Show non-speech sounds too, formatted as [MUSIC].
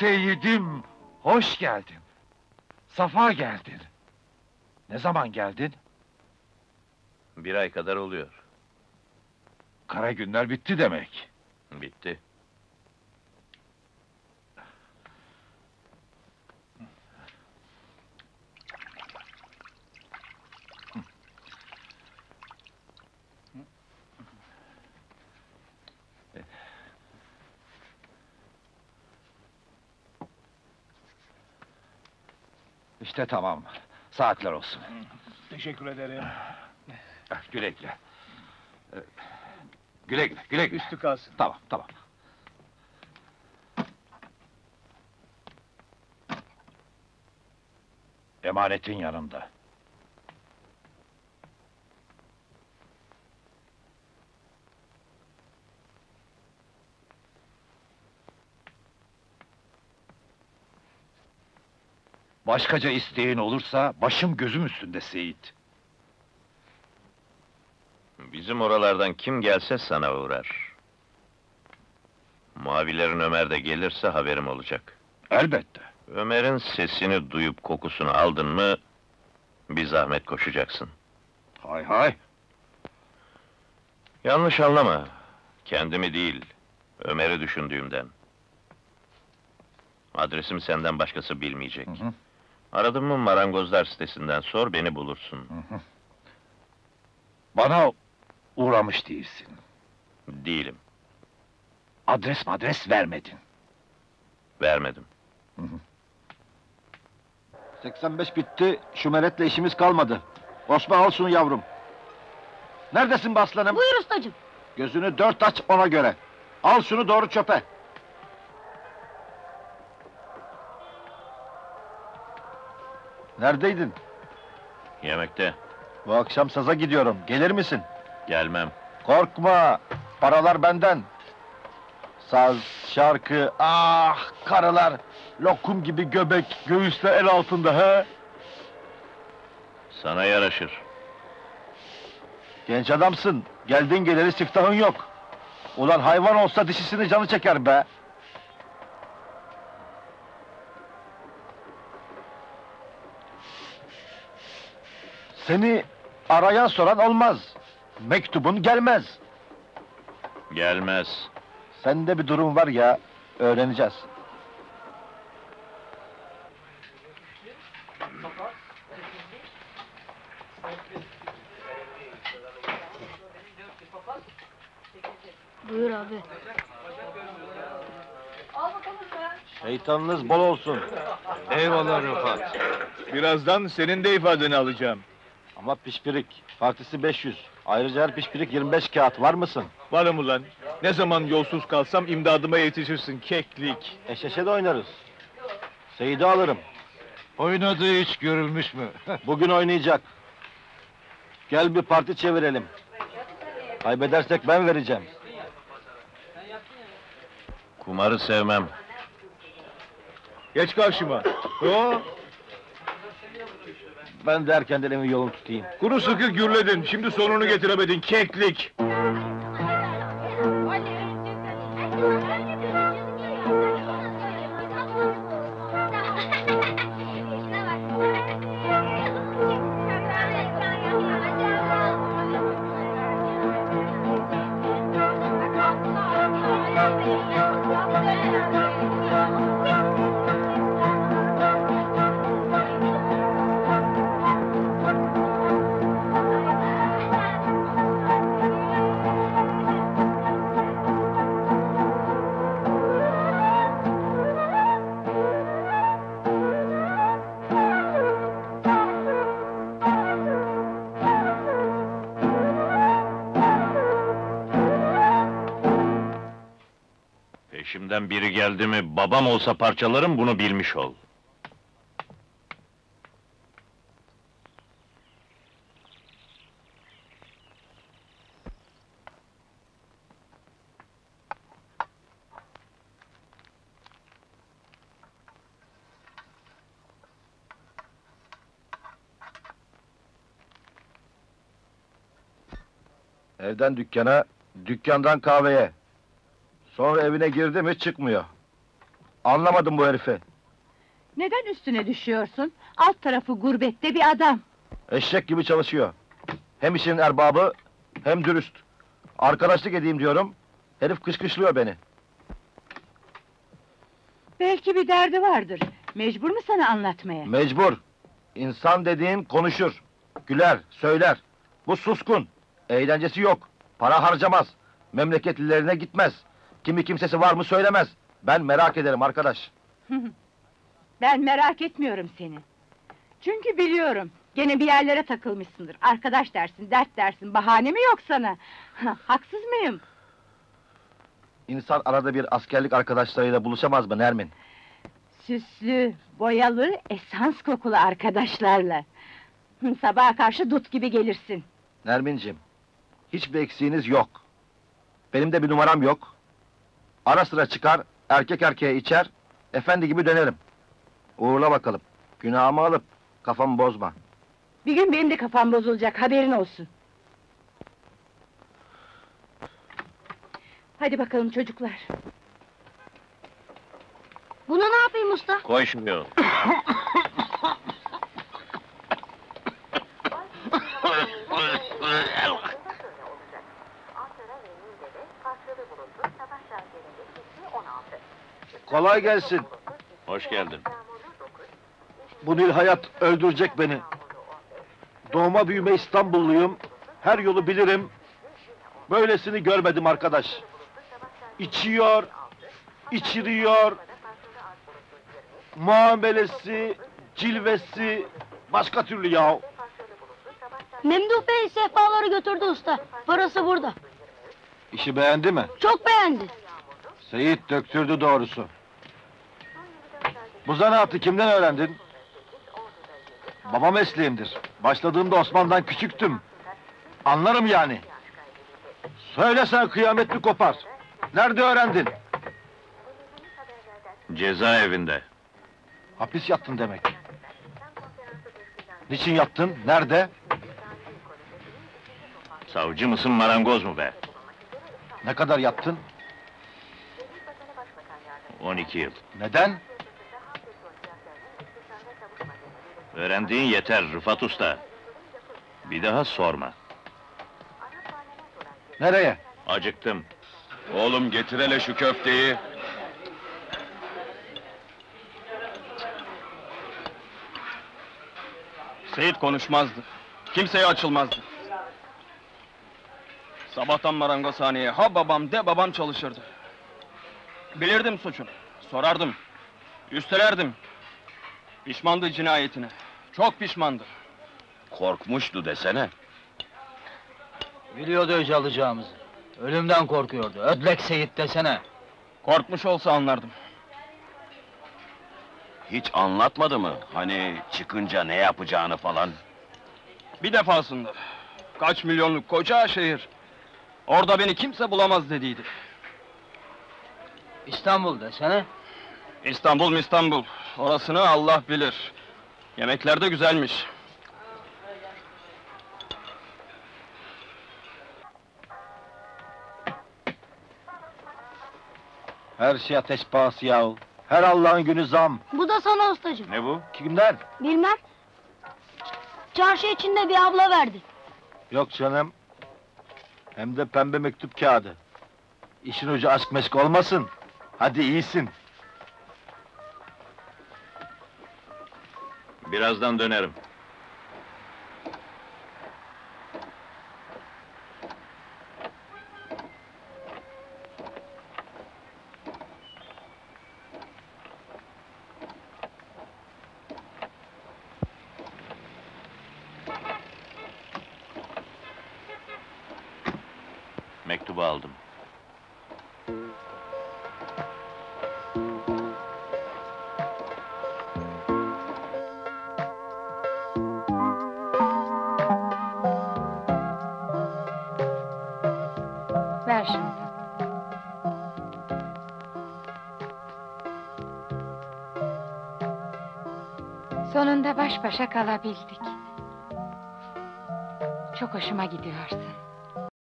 Seyidim, hoş geldin. Safa geldin. Ne zaman geldin? Bir ay kadar oluyor. Kara günler bitti demek. Bitti. İşte tamam. Saatler olsun. Teşekkür ederim. Eh, Güle güle. Eh, Güle güle, güle güle. Üstü kalsın. Tamam, tamam. Emanetin yanında. Başkaca isteğin olursa başım gözüm üstünde Seyit. Bizim oralardan kim gelse sana uğrar. Mavilerin Ömer de gelirse haberim olacak. Elbette. Ömer'in sesini duyup kokusunu aldın mı... ...bir zahmet koşacaksın. Hay hay. Yanlış anlama. Kendimi değil, Ömer'i düşündüğümden. Adresimi senden başkası bilmeyecek. Hı hı. Aradın mı marangozlar sitesinden sor, beni bulursun. Bana uğramış değilsin. Değilim, Adres madres vermedin. vermedim. 85 bitti, şu meretle işimiz kalmadı. Osman al şunu yavrum. Neredesin be aslanım? Buyur ustacığım. Gözünü dört aç ona göre. Al şunu doğru çöpe. Neredeydin? Yemekte, Bu akşam saza gidiyorum. Gelir misin? gelmem. Korkma. Paralar benden. Saz, şarkı, ah karılar. Lokum gibi göbek, göğüsle el altında he. Sana yaraşır. Genç adamsın. Geldin geleli siftahın yok. Ulan hayvan olsa dişisini canı çeker be. Seni arayan soran olmaz. Mektubun gelmez. Gelmez. Sende bir durum var ya, öğreneceğiz. Buyur abi. Şeytanınız bol olsun. Eyvallah Rıfat. Birazdan senin de ifadeni alacağım. Ama pişpirik. Partisi 500. Ayrıca her pişpirik 25 kağıt. Var mısın? Varım ulan. Ne zaman yolsuz kalsam imdadıma yetişirsin keklik. Eşeşe de oynarız. Seyidi alırım. Oynadığı hiç görülmüş mü? [LAUGHS] Bugün oynayacak. Gel bir parti çevirelim. Kaybedersek ben vereceğim. Kumarı sevmem. Geç karşıma. Yo, Ben de erkenden evin yolunu tutayım. kuru sıkı gürledin. Şimdi sonunu getiremedin keklik. Peşimden biri geldi mi, babam olsa parçalarım bunu bilmiş ol. Evden dükkana, dükkandan kahveye. Sonra evine girdi mi çıkmıyor. Anlamadım bu herifi. Neden üstüne düşüyorsun? Alt tarafı gurbette bir adam. Eşek gibi çalışıyor. Hem işin erbabı hem dürüst. Arkadaşlık edeyim diyorum. Herif kışkışlıyor beni. Belki bir derdi vardır. Mecbur mu sana anlatmaya? Mecbur. İnsan dediğin konuşur. Güler, söyler. Bu suskun. Eğlencesi yok. Para harcamaz. Memleketlilerine gitmez. Kimi kimsesi var mı söylemez. Ben merak ederim arkadaş. [LAUGHS] Ben merak etmiyorum seni. Çünkü biliyorum. Gene bir yerlere takılmışsındır. Arkadaş dersin, dert dersin. Bahane mi yok sana? [LAUGHS] Haksız mıyım? İnsan arada bir askerlik arkadaşlarıyla buluşamaz mı Nermin? Süslü, boyalı, esans kokulu arkadaşlarla. Sabaha karşı dut gibi gelirsin. Nermin'cim, hiçbir eksiğiniz yok. Benim de bir numaram yok. Ara sıra çıkar, erkek erkeğe içer, efendi gibi dönerim. Uğurla bakalım. Günahımı alıp kafamı bozma. Bir gün benim de kafam bozulacak, haberin olsun. Hadi bakalım çocuklar. Bunu ne yapayım usta? Koy [COUGHS] şunu. Kolay gelsin. Hoş geldin. Bu Nil Hayat öldürecek beni. Doğma büyüme İstanbulluyum. Her yolu bilirim. Böylesini görmedim arkadaş. İçiyor, içiriyor. Muamelesi, cilvesi başka türlü ya. Memduh Bey sehpaları götürdü usta. Parası burada. İşi beğendi mi? Çok beğendi. Seyit döktürdü doğrusu. Bu zanaatı kimden öğrendin? Baba mesleğimdir. Başladığımda Osman'dan küçüktüm. Anlarım yani. Söylesen kıyamet mi kopar? Nerede öğrendin? Cezaevinde. Hapis yattın demek. Niçin yattın? Nerede? Savcı mısın marangoz mu be? Ne kadar yattın? 12 yıl. Neden? Öğrendiğin yeter Rıfat Usta. Bir daha sorma. Nereye? Acıktım. Oğlum getir hele şu köfteyi. Seyit konuşmazdı. Kimseye açılmazdı. Sabahtan marangozhaneye ha babam de babam çalışırdı. Bilirdim suçunu. Sorardım. Üstelerdim. Pişmandı cinayetine. Çok pişmandı. Korkmuştu desene. Biliyordu öc alacağımızı. Ölümden korkuyordu. Ödlek Seyit desene. Korkmuş olsa anlardım. Hiç anlatmadı mı? Hani çıkınca ne yapacağını falan. Bir defasında. Kaç milyonluk koca şehir. Orada beni kimse bulamaz dediydi. İstanbul desene. İstanbul İstanbul. Orasını Allah bilir. Yemekler de güzelmiş. Her şey ateş pahası yahu. Her Allah'ın günü zam. Bu da sana ustacığım. Ne bu? Kimden? Bilmem. Çarşı içinde bir abla verdi. Yok canım. Hem de pembe mektup kağıdı. İşin ucu aşk meşk olmasın. Hadi iyisin. Birazdan dönerim. Mektubu aldım. Sonunda baş başa kalabildik. Çok hoşuma gidiyorsun.